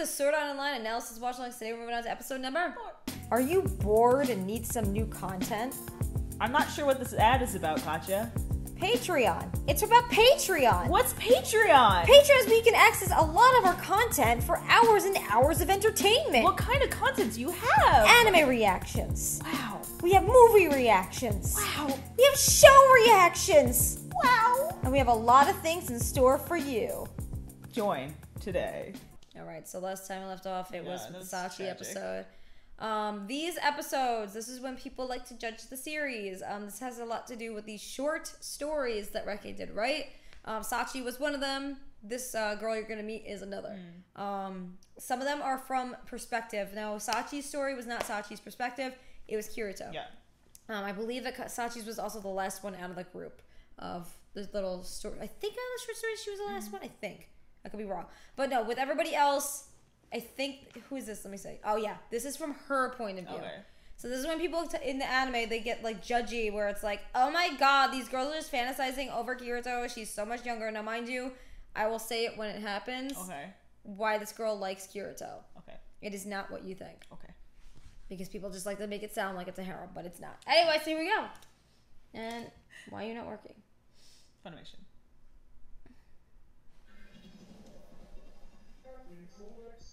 to Sword Art Online analysis watch along today. We're moving on to episode number. Are you bored and need some new content? I'm not sure what this ad is about, Katya. Patreon. It's about Patreon. What's Patreon? Patreon is where you can access a lot of our content for hours and hours of entertainment. what kind of content do you have? Anime reactions. wow. We have movie reactions. Wow. We have show reactions. Wow. And we have a lot of things in store for you. Join today. All right, so last time we left off, it was Yeah, the Sachi episode. Um, these episodes, this is when people like to judge the series. Um, this has a lot to do with these short stories that Reki did, right? Um, Sachi was one of them. This uh, girl you're gonna meet is another. Hmm. Um, some of them are from perspective. Now, Sachi's story was not Sachi's perspective; it was Kirito. Yeah. Um, I believe that Sachi's was also the last one out of the group of the little story. I think out of the short stories, she was the last Mm-hmm. one. I think I could be wrong, but no. With everybody else, I think who is this? Let me say. Oh yeah, this is from her point of view. Okay. So this is when people t- in the anime they get like judgy, where it's like, oh my god, these girls are just fantasizing over Kirito. She's so much younger. Now, mind you, I will say it when it happens. Okay. Why this girl likes Kirito? Okay. It is not what you think Okay. because people just like to make it sound like it's a harem, but it's not. Anyway, so here we go. And why are you not working? Funimation. coolers.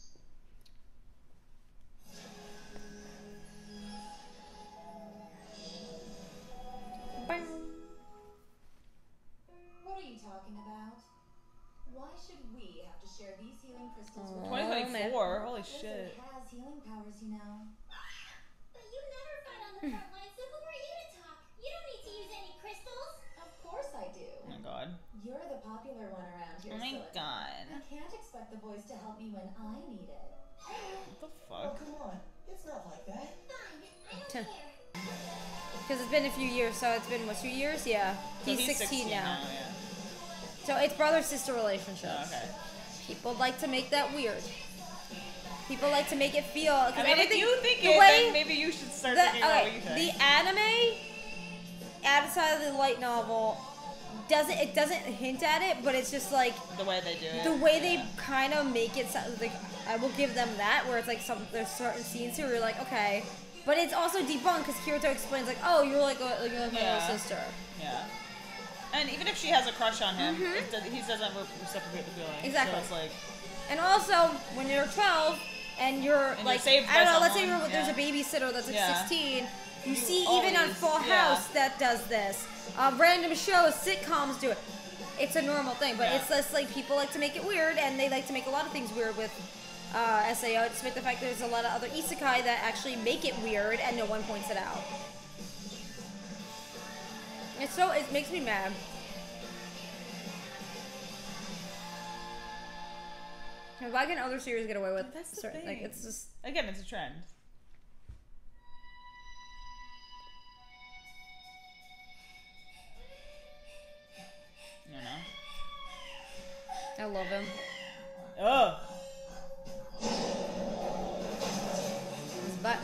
Few years, so it's been what two years? Yeah, So he's, 16, now. yeah. So it's brother sister relationship. Oh, okay. People like to make that weird. People like to make it feel. I mean, if everything- you think the it, way- then maybe you should start the, thinking what okay, you the anime outside of the light novel doesn't it doesn't hint at it, but it's just like the way they do it. the way they kind of make it like I will give them that where it's like some there's certain scenes here where you're like okay, but it's also debunked because Kirito explains like oh you're like a, like you're like my Yeah. little sister Yeah. And even if she has a crush on him, it does, he doesn't reciprocate the feeling. Mm-hmm. Exactly. So it's like, and also when you're 12 and you're you're like saved I don't know let's say someone, you're, there's a babysitter that's like Yeah. 16 you see always- even on Full yeah. House that does this uh, random shows sitcoms do it it's a normal thing but Yeah. it's just like people like to make it weird and they like to make a lot of things weird with uh, SAO despite the fact there's a lot of other isekai that actually make it weird and no one points it out it's so it makes me mad Why can other series get away with That's the certain like it's just again, it's a trend. You know? I love him. Oh. His butt.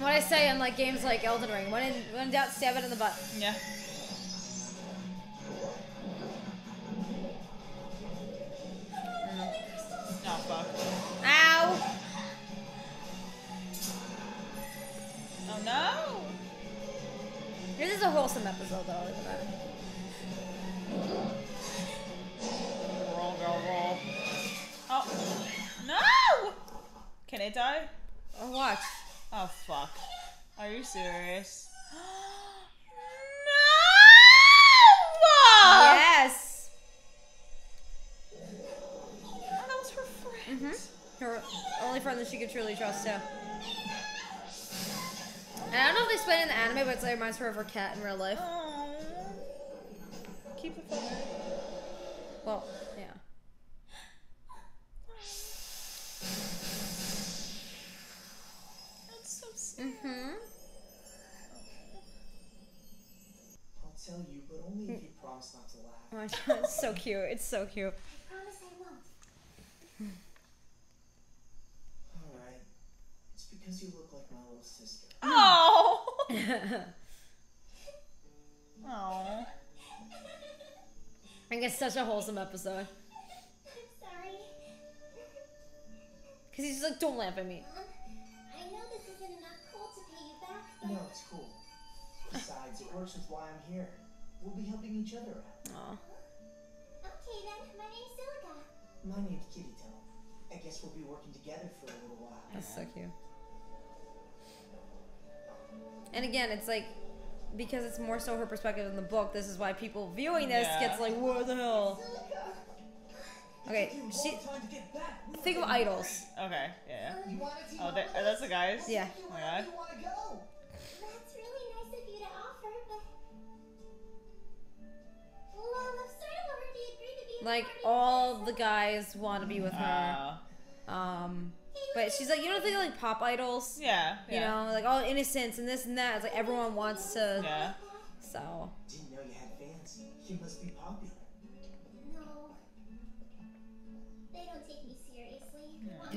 What I say in like games like Elden Ring, when in, when in doubt, stab it in the butt. Yeah. Oh fuck. Ow! Oh no! This is a wholesome episode though. Look at that. Roll, girl, roll. Oh. No! Can it die? Oh, watch. Oh fuck. Are you serious? no! Yes. Oh, that was her friend. Mm-hmm. Her only friend that she could truly trust too. And I don't know if they explain it in the anime, but it's like reminds her of her cat in real life. Oh. Keep the photo. Well, Mm-hmm. I'll tell you, but only if you promise not to laugh. Oh it's so cute. It's so cute. I promise I won't. Alright. It's because you look like my little sister. Oh. Oh. I think it's such a wholesome episode. I'm sorry. Because he's just like, don't laugh at me. Besides, it works with why I'm here. We'll be helping each other out. Aw. okay then. My name's Silica. My name's Kirito. I guess we'll be working together for a little while. That's so cute. And again, it's like because it's more so her perspective in the book. This is why people viewing this Yeah. gets like, what the hell? Okay, she you a long time to get back. We were think of idols. Okay, yeah. ready. You wanna team Oh, up they- are those the guys? Yeah. Oh my god. Like all the guys want to be with her. Uh, Um, but she's like, you don't think of like pop idols? yeah, yeah. You know, like all innocence and this and that. It's like everyone wants to. Yeah. So Didn't know you had fans. You must be popular. No. They don't take me seriously. They want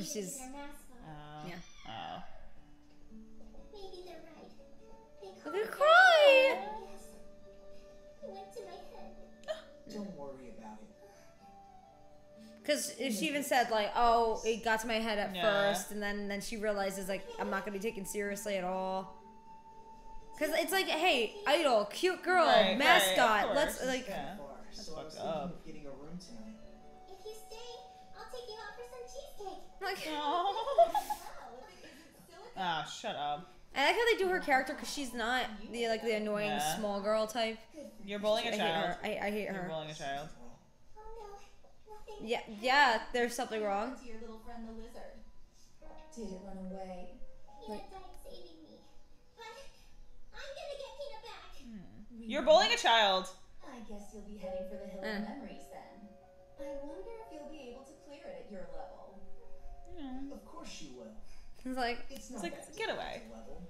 Because she even said like, oh, it got to my head at Yeah. first, and then then she realizes like I'm not gonna be taken seriously at all. Because it's like, hey, idol, cute girl, Right, right, mascot. let's like, yeah. Far, so I fucked thinking up. of getting a room tonight. If you stay, I'll take you out for some cheesecake. like. Oh. Ah, shut up. I like how they do her character because she's not the like the annoying Yeah. small girl type. You're bullying I a hate child. her. I, I hate You're her. bullying a child. Well, Oh no, nothing. Yeah, yeah. There's something wrong. To your little friend the lizard. Did it run away? Pina died saving me. But I'm gonna get Pina back. You're bullying a child. I guess you'll be heading for the hill Eh. of memories then. I wonder if you'll be able to clear it at your level. of course you will. It's like, It's not like, that get difficult away. level.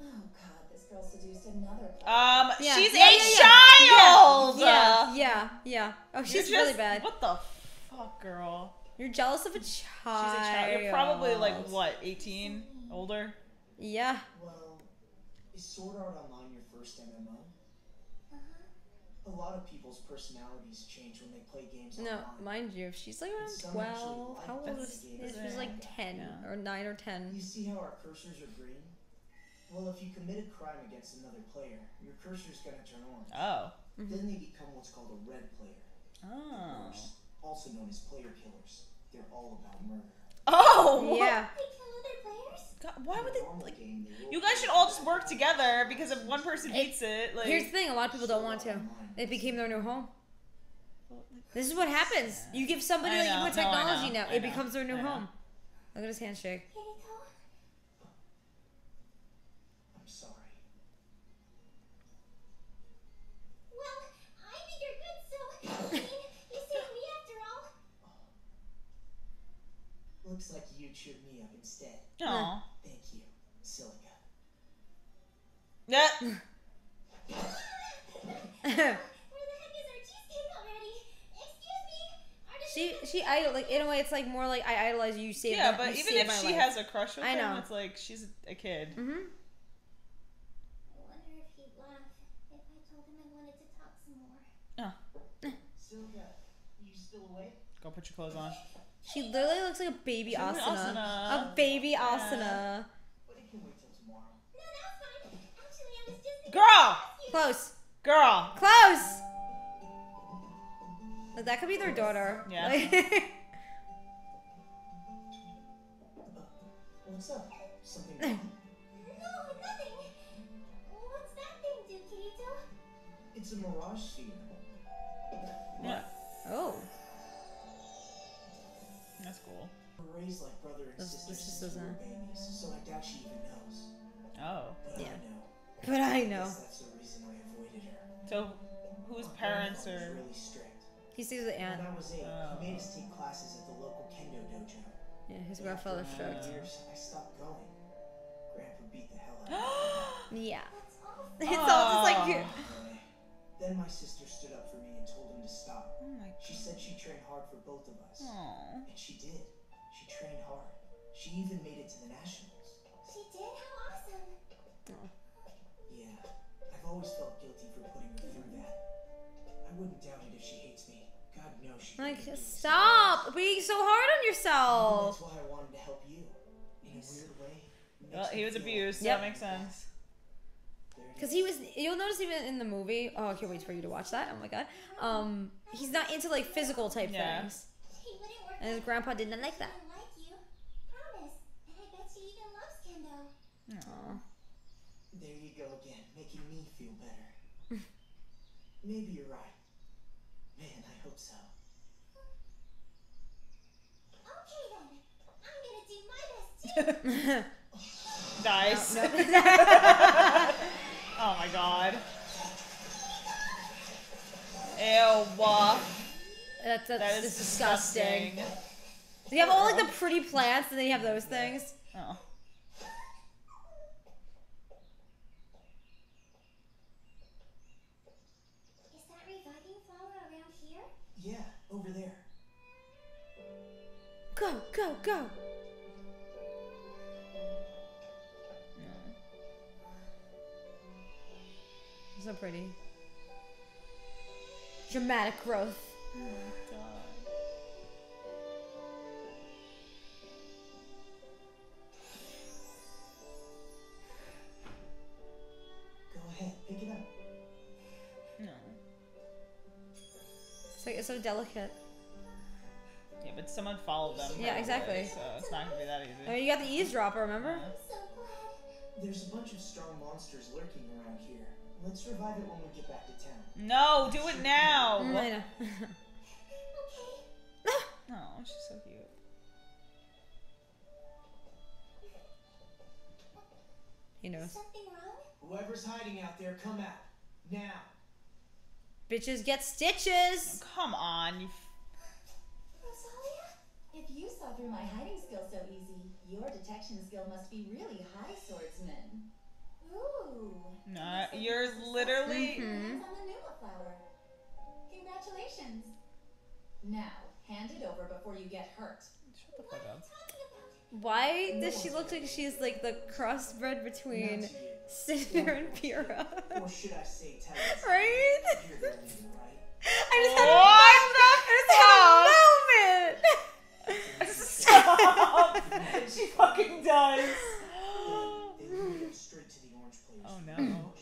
Oh god, this girl seduced another. Um, yeah, she's yeah, a yeah, yeah. child. Yeah, yeah, yeah. Oh, she's just- really bad. What the fuck, girl? You're jealous of a child. She's a child. You're probably like what, 18, older? Yeah. Well, is Sword Art Online your first MMO? Uh-huh. A lot of people's personalities change when they play games No, online. mind you, if she's like around 12, actually how like old that is game. is She's like 10 Yeah. or 9 or 10. You see how our cursors are green? Well, if you commit a crime against another player, your cursor is gonna turn orange. Oh. Then they become what's called a red player. Oh. Also known as player killers. They're all about murder. Oh. Yeah. They kill other players? God, why would they like? game, they will You guys should all just work together because if one person beats it, like. Here's the thing a lot of people don't want to. It became their new home. This is what happens. You give somebody I like you know. put technology know. now, it becomes their new home. Look at his handshake. Kirito? I'm sorry. Well, I think you're good, so. I mean, you saved me after all. Looks like you cheered me up instead. Aw. Thank you, Silica. Yeah. Where the heck is our cheesecake already? Excuse me? Our she she idol like in a way it's like more like I idolize you. You saved Yeah, my- but you even if she life. has a crush with I him, it's like she's a kid. Mm-hmm. I wonder if he'd laugh if I told him I wanted to talk some more. Silica, you still awake? Go put your clothes on. She literally looks like a baby She's an Asuna. Asuna. A baby Yeah. Asuna. But it can wait till tomorrow. No, that's fine. Actually, I was just thinking Girl! Close. Girl! Close. Like, That could be their daughter. Yeah. Like- What's up? Something wrong? No, nothing. What's that thing do, Kirito? it's a mirage sphere. Yeah. oh. Raised like brother and This- sister this just since we were babies, so I doubt she even knows. Oh. But Yeah. I know. But I know. Guess that's the reason I avoided her. So, whose My parents are. was really strict. He sees the When aunt. I was eight, Oh. he made us take classes at the local kendo dojo. Yeah, his But grandfather's after a strict. years, I stopped going. Grandpa beat the hell out of me. Yeah. That's awful. It's all just like Anyway, Then my sister stood up for me and told him to stop. Oh my She said she trained hard for both of us. Aw. And she did. She trained hard. She even made it to the nationals. She did? How awesome. Yeah, I've always felt guilty for putting her through that. I wouldn't doubt it if she hates me. God knows she. Like, couldn't stop being so hard on Maybe yourself. That's why I wanted to help you. In a weird way. Well, he was abused, so Yep. that makes sense. Because he was, you'll notice even in the movie. Oh, I can't wait for you to watch that. Oh my god. Um, he's not into like physical type Yeah. things, He wouldn't work and his grandpa did not like that. I like you. Promise. And I bet she even loves Kendo. Aw. There you go again, making me feel better. Maybe you're right. Man, I hope so. Okay then. I'm gonna do my best too. Dice. oh my god. Ew. That's, that's That is disgusting. disgusting. So you have all like the pretty plants, and then you have those things. Oh. Is that reviving flower around here? Yeah, over there. Go, go, go. So pretty. Dramatic growth. Oh go So delicate. Yeah, but someone followed them. Yeah, probably, exactly. So it's not gonna be that I easy. mean, you got the eavesdropper, remember? Yeah. There's a bunch of strong monsters lurking around here. Let's revive it when we get back to town. No, do it now. Mm, I know. Okay. Oh, she's so cute. he knows. Something wrong? Whoever's hiding out there, come out. Now. Bitches get stitches. Come on, you. Rosalia? If you saw through my hiding skill so easy, your detection skill must be really high, swordsman. Ooh. nah, you're literally. Mm-hmm. On the Pneuma flower. Congratulations. Now, hand it over before you get hurt. Shut the fuck up. Why does she look like she's like the crossbred between Not you. Cinder and Pyrrha? Or should I say Talus? right? You're right? I just had a What moment. I just had a moment. Stop! she fucking does. They lead us straight to the orange players. Oh, no.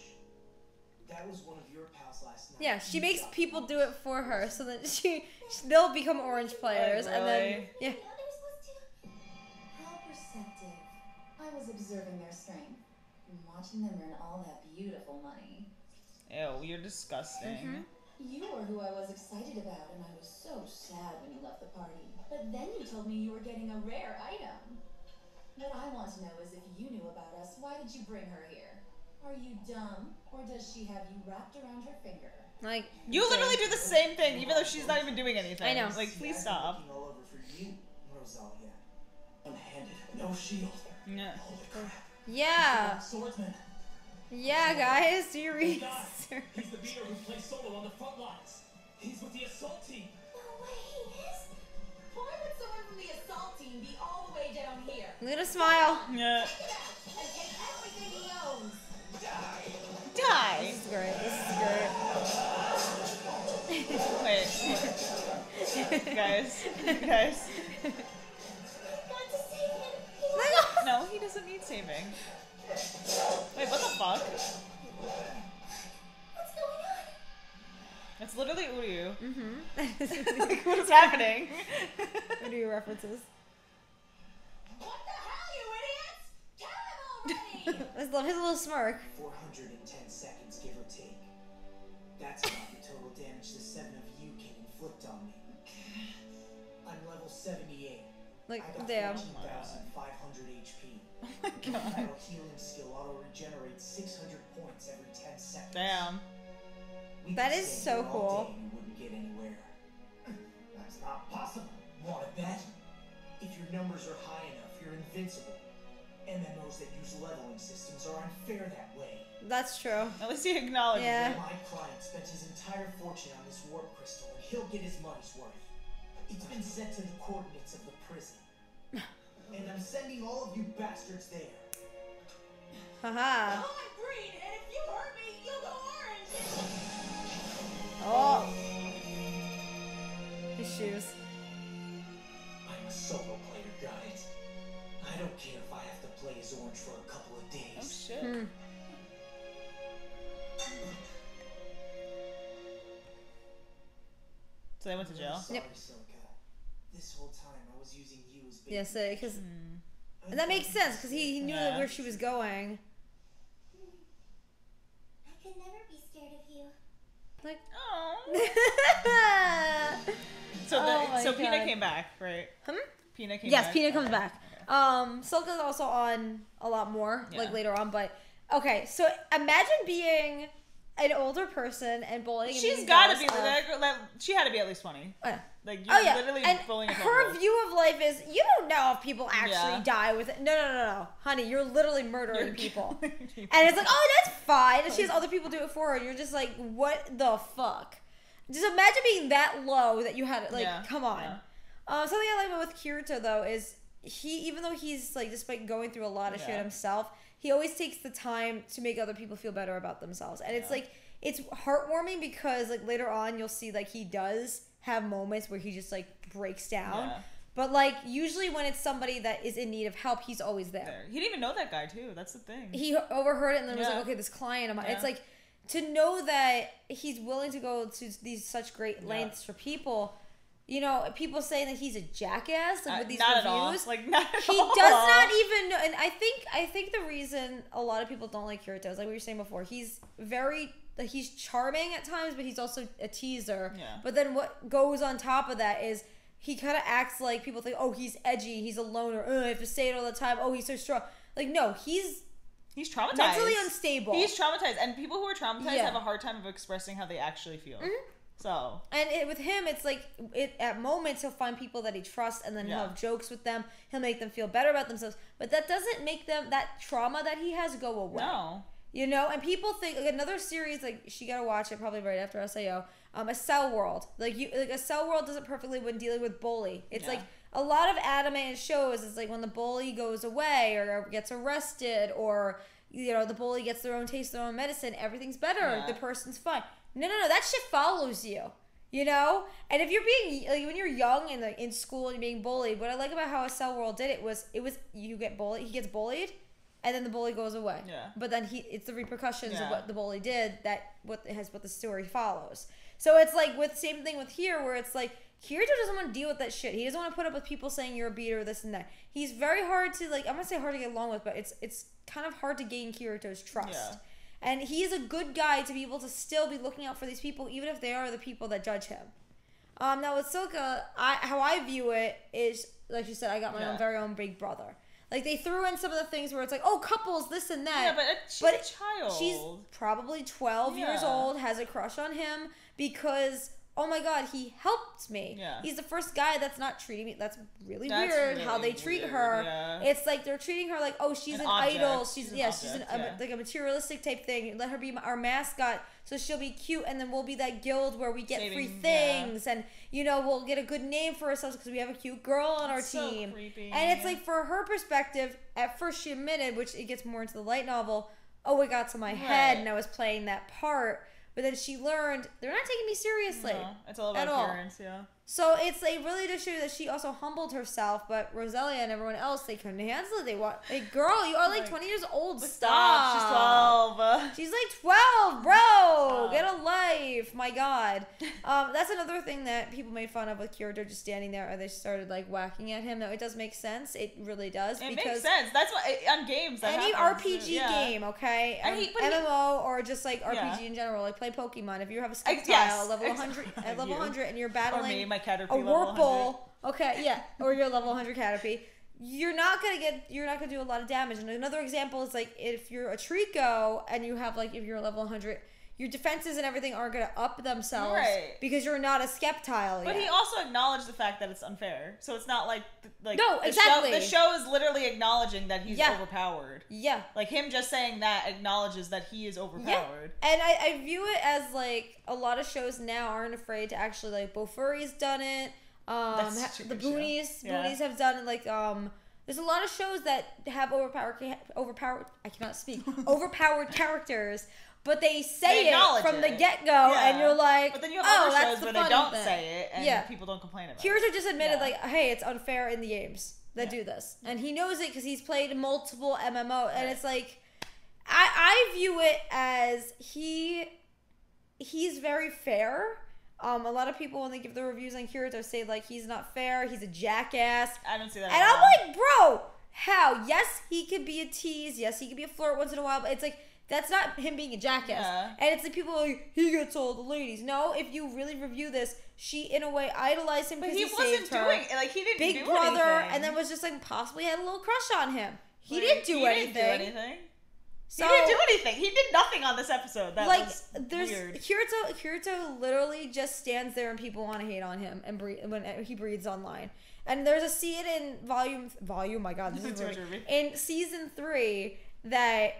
That was one of your pals last night. Yeah, she makes people do it for her, so that she they'll become orange players, and then yeah. the others was to. How perceptive. I was observing their strength and watching them earn all that beautiful money. Ew, you're disgusting. Mhm. You were who I was excited about, and I was so sad when you left the party. But then you told me you were getting a rare item. What I want to know is if you knew about us, why did you bring her here? Are you dumb, or does she have you wrapped around her finger? Like You literally do the same thing, even though she's not even doing anything. I know. Like, please stop. all over for you, Rosalia. Unhanded, no shield. Yeah. Holy crap. Yeah, Swordsman. yeah, guys, do your Hey, research. he's the beater who plays solo on the front lines. He's with the assault team. No way he is. Why would someone from the assault team be all the way down here? Look at her smile. Yeah. Get out and take everything he. Die. This is great. This is great. Wait. guys. Guys. Saving. Wait, what the fuck? What's going on? That's literally Uryu. Mhm. like, what is happening? what are your references? What the hell, you idiots? Kill him already! I love his little smirk. 410 seconds, give or take. That's about the total damage the seven of you can inflict on me. I'm level 78. Like, I got damn. 14,500 HP. My My god. battle healing skill auto regenerates 600 points every 10 seconds. Damn. We That could is stay so cool. day wouldn't get anywhere. That's not possible. Want to bet? If your numbers are high enough, you're invincible. MMOs that use leveling systems are unfair that way. That's true. At least he acknowledges Yeah. it. My client spent his entire fortune on this warp crystal, and he'll get his money's worth. It's been sent to the coordinates of the prison. And I'm sending all of you bastards there. Haha. I'm green, and if you hurt me, you'll go orange! Oh. His shoes. I'm a solo player, got it? I don't care if I have to play as Orange for a couple of Oh days. shit. Hmm. So they went to jail. Yep. Silica. This whole time I was using you as. Yes, because. I and that makes sense because he, he knew Yeah. where she was going. I could never be scared of you. Like, Oh. So the, Oh my so Pina came back, right? Hmm? Pina came back. yes, back. Pina comes Okay. back. Um, Silka's also on a lot more, like later on. But okay, so imagine being an older person and bullying. She's got to be. of- That that, she had to be at least twenty. Oh, yeah. Like you're Oh yeah, literally and bullying a her view of life is you don't know if people actually Yeah. die with it. No, no, no, no, honey, you're literally murdering You're people. people. And it's like, oh, that's fine. And she has other people do it for her. And you're just like, what the fuck? Just imagine being that low that you had it. Like, Yeah, come on. yeah. Uh, something I like about with Kirito though is he, even though he's like, despite going through a lot of shit himself, he always takes the time to make other people feel better about themselves. And it's like, it's heartwarming because like later on you'll see like he does have moments where he just like breaks down. Yeah. But like usually when it's somebody that is in need of help, he's always there There. He didn't even know that guy too. That's the thing. he overheard it and then was like, okay, this client of mine. It's like to know that he's willing to go to these such great Yeah. lengths for people. You know, people saying that he's a jackass like Uh, with these not reviews. Like not at he all. does not even know, and I think I think the reason a lot of people don't like Kirito is like we were saying before. He's very like he's charming at times, but he's also a teaser. Yeah. But then what goes on top of that is he kind of acts like people think, oh, he's edgy, he's a loner. I have to say it all the time. Oh, he's so strong. Like no, he's He's traumatized. mentally unstable. He's traumatized, and people who are traumatized Yeah. have a hard time of expressing how they actually feel. Mhm. So and it, with him, it's like it, at moments he'll find people that he trusts, and then he'll have jokes with them. He'll make them feel better about themselves, but that doesn't make them that trauma that he has go away. no, You know, and people think like another series like she gotta watch it probably right after Sao. Um, Accel World, like you, like Accel World does it perfectly when dealing with bully. It's Yeah. like a lot of anime and shows. It's like when the bully goes away or gets arrested, or you know the bully gets their own taste, their own medicine. Everything's better. Yeah. The person's fine. No, no, no. That shit follows you. You know, and if you're being like when you're young and like in school and you're being bullied, what I like about how Accel World did it was it was you get bullied, he gets bullied, and then the bully goes away. Yeah. But then he it's the repercussions of what the bully did that what has what the story follows. So it's like with same thing with here where it's like Kirito doesn't want to deal with that shit. He doesn't want to put up with people saying you're a beater, this and that. He's very hard to like. I'm gonna say hard to get along with, but it's it's kind of hard to gain Kirito's trust. Yeah. And he is a good guy to be able to still be looking out for these people, even if they are the people that judge him. Um, now with Silka, I how I view it is like you said, I got my Yeah. own very own big brother. Like they threw in some of the things where it's like, oh, couples, this and that. yeah, but uh, she's But a child. She's probably 12 years old, has a crush on him because, oh my god, he helped me. Yeah. He's the first guy that's not treating me. That's really That's weird how they treat weird, her. yeah. It's like they're treating her like, oh, she's An an, idol. She's, She's yeah, she's an, object, a- yeah. like a materialistic type thing. Let her be our mascot so she'll be cute and then we'll be that guild where we get free Saving- yeah. things and, you know, we'll get a good name for ourselves because we have a cute girl on our That's so team. creepy. And it's like, for her perspective, at first she admitted, which it gets more into the light novel, oh, it got to my head and I was playing that part. But then she learned they're not taking me seriously. No, it's all at about all. Yeah. So it's like really to show that she also humbled herself, but Rosalia and everyone else they couldn't handle it. They want like girl, you are like Like, twenty years old. But Stop. She's twelve. She's like twelve, bro. Stop. Get a life. My God. Um, that's another thing that people made fun of with Kirito just standing there, and they started like whacking at him. No, it does make sense. It really does it because makes sense. That's what on games. Any happens. RPG Yeah. game, okay, um, but he- MMO or just like RPG Yeah. in general, like play Pokemon. If you have a skill yes, level ex- 100, at level You. 100, and you're battling me, my a Caterpie okay, yeah, or you're level 100 Caterpie, you're not gonna get, you're not gonna do a lot of damage. And another example is like if you're a Treecko and you have like if you're a level 100. Your defenses and everything are gonna up themselves Right. because you're not a Sceptile But yet. he also acknowledged the fact that it's unfair. So it's not like like No, the exactly. Show, the show is literally acknowledging that he's Yeah. overpowered. yeah, Like him just saying that acknowledges that he is overpowered. And I, I view it as like a lot of shows now aren't afraid to actually like Bofuri's done it. Um, That's ha- such the. Boonies, Yeah. Boonies have done it. Like um, there's a lot of shows that have overpowered, overpowered. I cannot speak. overpowered characters, but they say They it from the get go, Yeah. and you're like, But then you have oh, other that's shows the where they don't thing. say it and Yeah. people don't complain about it. Kirito just admitted Yeah. like, hey, it's unfair in the games. that do this, and he knows it because he's played multiple MMO, and it's like, I I view it as he he's very fair. Um, a lot of people when they give the reviews on Kirito say like he's not fair, he's a jackass, I don't see that. and I'm all. like, bro, how? Yes, he could be a tease. Yes, he could be a flirt once in a while, but it's like that's not him being a jackass. Yeah. And it's the people are like he gets all the ladies. No, if you really review this, she in a way idolized him because he, he, wasn't saved her. doing like he didn't Big brother, anything. and then was just like possibly had a little crush on him. He Like, didn't do he anything. Didn't do anything. So he didn't do anything. He did nothing on this episode. That like was there's weird. Kirito Kirito literally just stands there and people want to hate on him and breathe when he breathes online. And there's a scene in volume volume. My God, this is in season three that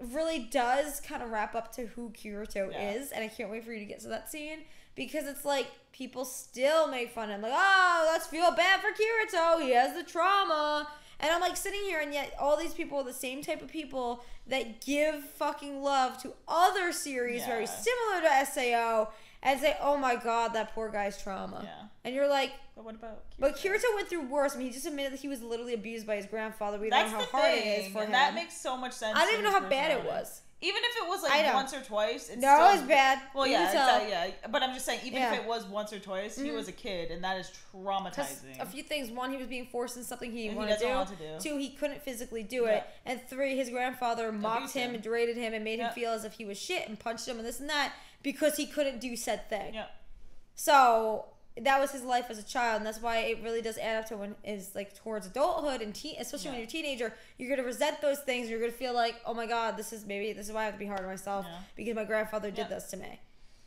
really does kind of wrap up to who Kirito Yeah. is, and I can't wait for you to get to that scene because it's like people still make fun of him, like, oh, let's feel bad for Kirito. He has the trauma. And I'm like sitting here, and yet all these people are the same type of people that give fucking love to other series very similar to SAO and say, oh my god, that poor guy's trauma. Yeah. And you're like, But what about? but Kirito went through worse. I mean, he just admitted that he was literally abused by his grandfather. We That's don't know how hard thing, it is for him. that makes so much sense. I don't even know how bad it was. Even if it was like once or twice, it's No, still, it was bad. Well, You yeah, yeah. But I'm just saying, even Yeah. if it was once or twice, he Mhm. was a kid, and that is traumatizing. a few things. One, he was being forced into something he And didn't he want to do. to do. Two, he couldn't physically do it. And three, his grandfather mocked him him. and deraded him and made Yeah. him feel as if he was shit and punched him and this and that because he couldn't do said thing. yeah, So that was his life as a child, and that's why it really does add up to when is like towards adulthood and teen, especially when you're a teenager, you're gonna resent those things. You're gonna feel like, oh my god, this is maybe this is why I have to be hard on myself Yeah. because my grandfather did Yeah. this to me.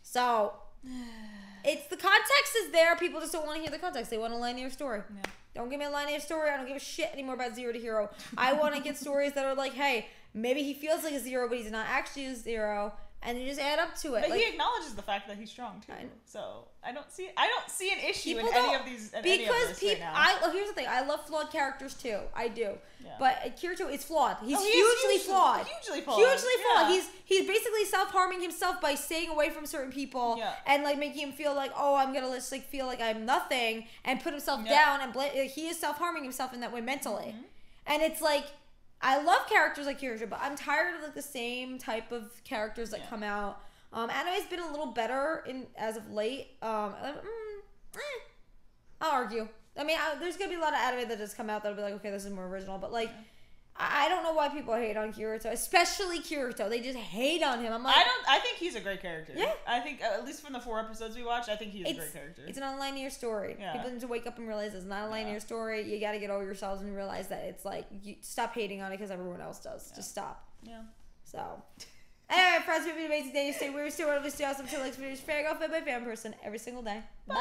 So it's the context is there. People just don't want to hear the context. They want a linear story. Yeah. Don't give me a linear story. I don't give a shit anymore about zero to hero. I want to get stories that are like, hey, maybe he feels like a zero, but he's not actually a zero, and you just add up to it. but like, he acknowledges the fact that he's strong too. I. So I don't see, I don't see an issue in any of these. Of because people, right. I here's the thing. I love flawed characters too. I do. Yeah. But Kirito is flawed. He's Oh, he hugely hugely- flawed. hugely flawed, Hugely flawed. yeah. He's he's basically self harming himself by staying away from certain people Yeah. and like making him feel like oh I'm gonna just like feel like I'm nothing and put himself down and bla- he is self harming himself in that way mentally. Mm-hmm. And it's like I love characters like Kirito, but I'm tired of like the same type of characters that Yeah. come out. Um, anime's been a little better in as of late. Um, mm, eh, I'll argue. I mean, I, there's gonna be a lot of anime that just come out that'll be like, okay, this is more original. But like, I, I don't know why people hate on Kirito, especially Kirito. They just hate on him. I'm like, I don't. I think he's a great character. Yeah. I think uh, at least from the four episodes we watched, I think he's a it's great character. it's an unlinear story. Yeah. People need to wake up and realize it's not a linear Yeah. story. You got to get over yourselves and realize that it's like you stop hating on it because everyone else does. Just stop. yeah. So. Anyway, friends, we have an amazing day. You stay weird, stay wonderful, stay awesome. Until next video, fair go fit by fan person every single day. Bye.